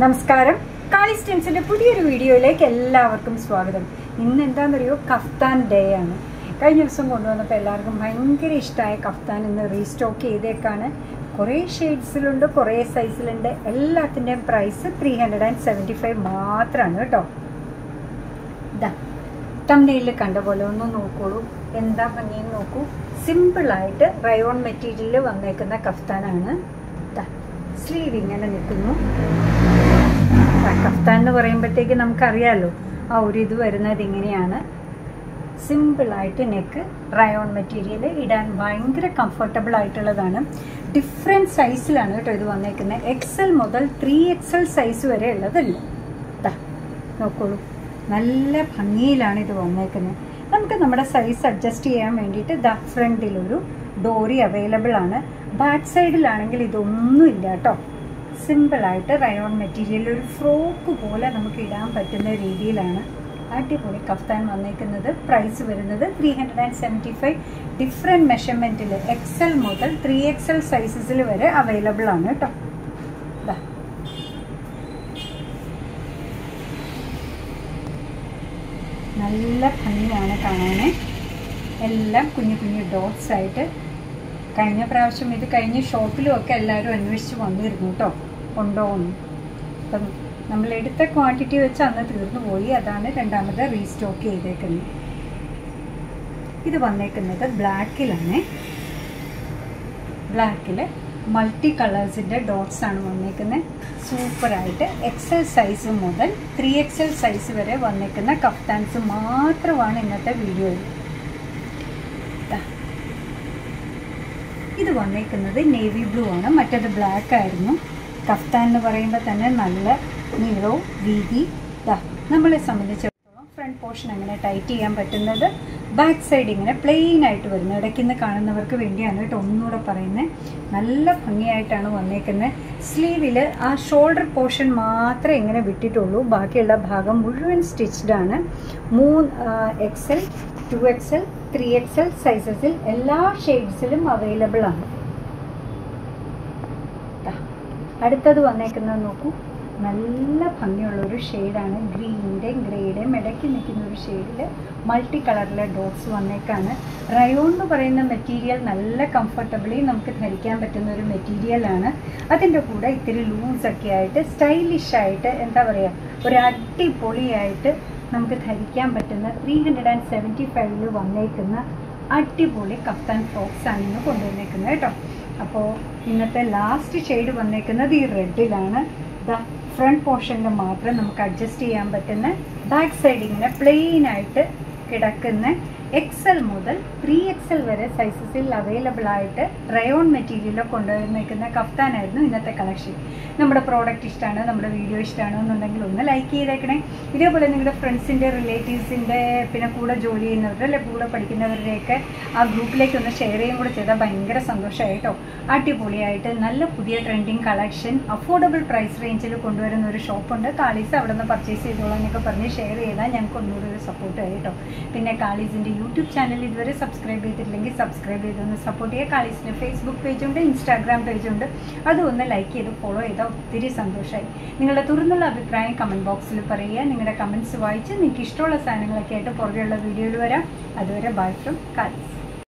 നമസ്കാരം. കാളി സ്റ്റെൻസിന്റെ പുതിയൊരു വീഡിയോയിലേക്ക് എല്ലാവർക്കും സ്വാഗതം. ഇന്ന് എന്താണെന്നറിയോ? കഫ്താൻ ഡേ ആണ്. കഴിഞ്ഞ ദിവസം കൊണ്ടുവന്നപ്പോൾ എല്ലാവർക്കും ഭയങ്കര ഇഷ്ടമായ കഫ്താൻ ഇന്ന് റീസ്റ്റോക്ക് ചെയ്തേക്കാണ്. കുറേ ഷെയ്ഡ്സിലുണ്ട് കുറേ സൈസിലുണ്ട്. എല്ലാത്തിന്റെയും price three hundred and seventy five മാത്രമാണ് കേട്ടോ. ഇതാ തമ്മിൽ കണ്ട പോലെ ഒന്ന് നോക്കോളൂ എന്താ ഭംഗിയെന്ന് നോക്കൂ. സിമ്പിളായിട്ട് റയോൺ മെറ്റീരിയലിൽ വന്നേക്കുന്ന കഫ്താനാണ്. സ്ലീവ് ഇങ്ങനെ നിൽക്കുന്നു. കഫ്താൻ എന്ന് പറയുമ്പോഴത്തേക്ക് നമുക്കറിയാമല്ലോ ആ ഒരു ഇത് വരുന്നത് ഇങ്ങനെയാണ്. സിമ്പിളായിട്ട് നെക്ക് റയോൺ മെറ്റീരിയൽ ഇടാൻ ഭയങ്കര കംഫർട്ടബിൾ ആയിട്ടുള്ളതാണ്. ഡിഫറെന്റ് സൈസിലാണ് കേട്ടോ ഇത് വന്നേക്കുന്നത്. എക്സൽ മുതൽ ത്രീ എക്സൽ സൈസ് വരെ ഉള്ളതല്ല? നോക്കോളൂ. നല്ല ഭംഗിയിലാണ് ഇത് വന്നേക്കുന്നത്. നമുക്ക് നമ്മുടെ സൈസ് അഡ്ജസ്റ്റ് ചെയ്യാൻ വേണ്ടിയിട്ട് ദ ഫ്രണ്ടിലൊരു ഡോറി അവൈലബിൾ ആണ്. ബാക്ക് സൈഡിലാണെങ്കിൽ ഇതൊന്നും ഇല്ല കേട്ടോ. സിമ്പിളായിട്ട് റയോൺ മെറ്റീരിയൽ ഒരു ഫ്രോക്ക് പോലെ നമുക്ക് ഇടാൻ പറ്റുന്ന രീതിയിലാണ് അടിപൊളി കഫ്താൻ വന്നേക്കുന്നത്. പ്രൈസ് വരുന്നത് three hundred and seventy five different മെഷർമെന്റിൽ XL മുതൽ ത്രീ എക്സൽ സൈസസിൽ വരെ അവൈലബിൾ ആണ് കേട്ടോ നല്ല ഭംഗിയാണ് കാണാൻ എല്ലാം കുഞ്ഞു കുഞ്ഞു ഡോട്ട്സ് ആയിട്ട്. കഴിഞ്ഞ പ്രാവശ്യം ഇത് കഴിഞ്ഞ് ഷോപ്പിലും ഒക്കെ എല്ലാവരും അന്വേഷിച്ച് വന്നിരുന്നു കേട്ടോ ഉണ്ടോ എന്ന് അപ്പം നമ്മൾ എടുത്ത ക്വാണ്ടിറ്റി വെച്ച് അന്ന് തീർന്നു പോയി. അതാണ് രണ്ടാമത് റീസ്റ്റോക്ക് ചെയ്തേക്കുന്നത്. ഇത് വന്നേക്കുന്നത് ബ്ലാക്കിലാണ് ബ്ലാക്കിൽ മൾട്ടി കളേഴ്സിന്റെ ഡോട്ട്സ് ആണ് വന്നേക്കുന്നത്. സൂപ്പറായിട്ട് എക്സൽ സൈസ് മുതൽ ത്രീ എക്സൽ സൈസ് വരെ വന്നേക്കുന്ന കഫ്താൻസ് മാത്രമാണ് ഇന്നത്തെ വീഡിയോയിൽ ഇത് വന്നേക്കുന്നത് നേവി ബ്ലൂ ആണ്. മറ്റേത് ബ്ലാക്ക് ആയിരുന്നു. കഫ്താൻ എന്ന് പറയുമ്പോൾ തന്നെ നല്ല നീളവും വീതി നമ്മളെ സംബന്ധിച്ചിടത്തോളം ഫ്രണ്ട് പോർഷൻ എങ്ങനെ ടൈറ്റ് ചെയ്യാൻ പറ്റുന്നത് ബാക്ക് സൈഡ് ഇങ്ങനെ പ്ലെയിൻ ആയിട്ട് വരുന്നു ഇടയ്ക്ക് നിന്ന് കാണുന്നവർക്ക് വേണ്ടിയാണ് കേട്ടോ ഒന്നുകൂടെ പറയുന്നത് നല്ല ഭംഗിയായിട്ടാണ് വന്നേക്കുന്നത് സ്ലീവിൽ ആ ഷോൾഡർ പോർഷൻ മാത്രമേ ഇങ്ങനെ വിട്ടിട്ടുള്ളൂ. ബാക്കിയുള്ള ഭാഗം മുഴുവൻ സ്റ്റിച്ച്ഡ് ആണ്. മൂന്ന് XL two XL three XL സൈസസിൽ എല്ലാ ഷെയ്ഡ്സിലും അവൈലബിൾ ആണ്. അടുത്തത് വന്നേക്കുന്നത് നോക്കൂ. നല്ല ഭംഗിയുള്ളൊരു ഷെയ്ഡാണ്. ഗ്രീനിന്റെയും ഗ്രേയുടെയും ഇടയ്ക്ക് നിൽക്കുന്ന ഒരു ഷെയ്ഡിൽ മൾട്ടി കളറിലെ ഡോട്ട്സ് വന്നേക്കാണ്. റയോൺ എന്ന് പറയുന്ന മെറ്റീരിയൽ നല്ല കംഫർട്ടബിളി നമുക്ക് ധരിക്കാൻ പറ്റുന്ന ഒരു മെറ്റീരിയലാണ് അതിന്റെ കൂടെ ഇത്തിരി ലൂസൊക്കെ ആയിട്ട് സ്റ്റൈലിഷായിട്ട് എന്താ പറയുക ഒരു അടിപൊളിയായിട്ട് നമുക്ക് ധരിക്കാൻ പറ്റുന്ന ത്രീ ഹൺഡ്രഡ് ആൻഡ് സെവന്റി ഫൈവിൽ വന്നേക്കുന്ന അടിപൊളി കഫ്താൻ ഫ്രോക്സ് ആണ് ഇന്ന് കൊണ്ടുവന്നേക്കുന്നത് കേട്ടോ. അപ്പോൾ ഇന്നത്തെ ലാസ്റ്റ് ഷെയ്ഡ് വന്നേക്കുന്നത് ഈ റെഡിലാണ് ദ ഫ്രണ്ട് പോർഷനിൽ മാത്രം നമുക്ക് അഡ്ജസ്റ്റ് ചെയ്യാൻ പറ്റുന്ന ബാക്ക് സൈഡ് ഇങ്ങനെ പ്ലെയിൻ ആയിട്ട് കിടക്കുന്ന എക്സൽ മുതൽ ത്രീ എക്സൽ വരെ സൈസസിൽ അവൈലബിൾ ആയിട്ട് റയോൺ മെറ്റീരിയലിൽ കൊണ്ടുവന്നിരിക്കുന്ന കഫ്താനായിരുന്നു ഇന്നത്തെ കളക്ഷൻ നമ്മുടെ പ്രോഡക്റ്റ് ഇഷ്ടമാണ് നമ്മുടെ വീഡിയോ ഇഷ്ടമാണോ എന്നുണ്ടെങ്കിൽ ഒന്ന് ലൈക്ക് ചെയ്തേക്കണേ. ഇതേപോലെ നിങ്ങളുടെ ഫ്രണ്ട്സിന്റെ റിലേറ്റീവ്സിന്റെ പിന്നെ കൂടെ ജോലി ചെയ്യുന്നവരുടെ അല്ലെ കൂടെ പഠിക്കുന്നവരുടെയൊക്കെ ആ ഗ്രൂപ്പിലേക്ക് ഒന്ന് ഷെയർ ചെയ്യും കൂടെ ചെയ്താൽ ഭയങ്കര സന്തോഷമായിട്ടോ അടിപൊളിയായിട്ട് നല്ല പുതിയ ട്രെൻഡിങ് കളക്ഷൻ അഫോർഡബിൾ പ്രൈസ് റേഞ്ചിൽ കൊണ്ടുവരുന്ന ഒരു ഷോപ്പുണ്ട് കാളീസ് അവിടെ നിന്ന് പർച്ചേസ് ചെയ്തോളാം എന്നൊക്കെ പറഞ്ഞ് ഷെയർ ചെയ്താൽ ഞങ്ങൾക്ക് ഒന്നുകൂടി ഒരു സപ്പോർട്ട് ആയിട്ടോ പിന്നെ കാളീസിന്റെ യൂട്യൂബ് ചാനൽ ഇതുവരെ സബ്സ്ക്രൈബ് ചെയ്തിട്ടില്ലെങ്കിൽ സബ്സ്ക്രൈബ് ചെയ്തൊന്ന് സപ്പോർട്ട് ചെയ്യുക. കാളീസിന് ഫേസ്ബുക്ക് പേജുണ്ട് ഇൻസ്റ്റാഗ്രാം പേജുണ്ട് അതൊന്ന് ലൈക്ക് ചെയ്ത് ഫോളോ ചെയ്താൽ ഒത്തിരി സന്തോഷമായി നിങ്ങളുടെ തുറന്നുള്ള അഭിപ്രായം കമന്റ് ബോക്സിൽ പറയുക. നിങ്ങളുടെ കമന്റ്സ് വായിച്ച് നിങ്ങൾക്ക് ഇഷ്ടമുള്ള സാധനങ്ങളൊക്കെ ആയിട്ട് പുറകെയുള്ള വീഡിയോയിൽ വരാം. അതുവരെ ബൈ ഫ്രം കാലീസ്